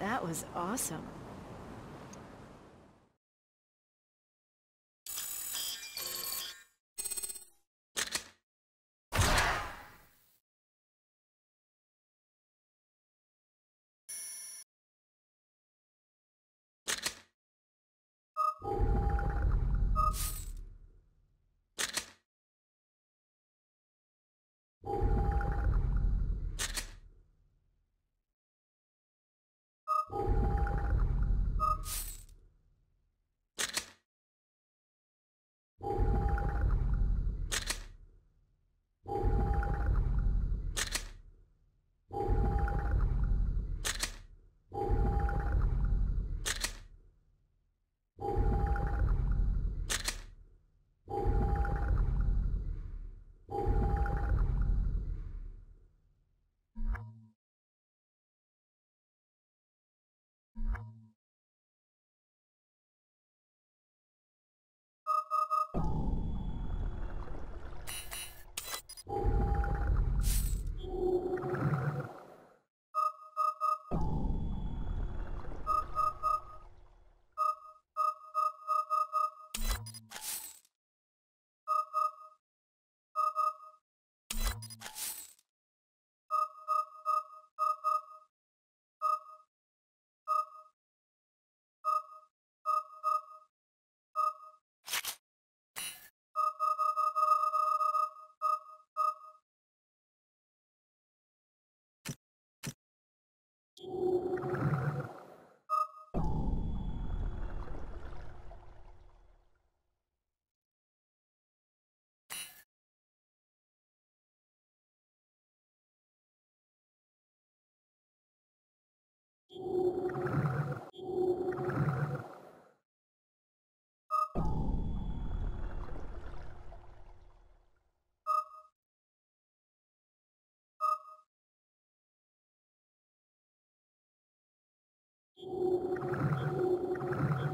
That was awesome. you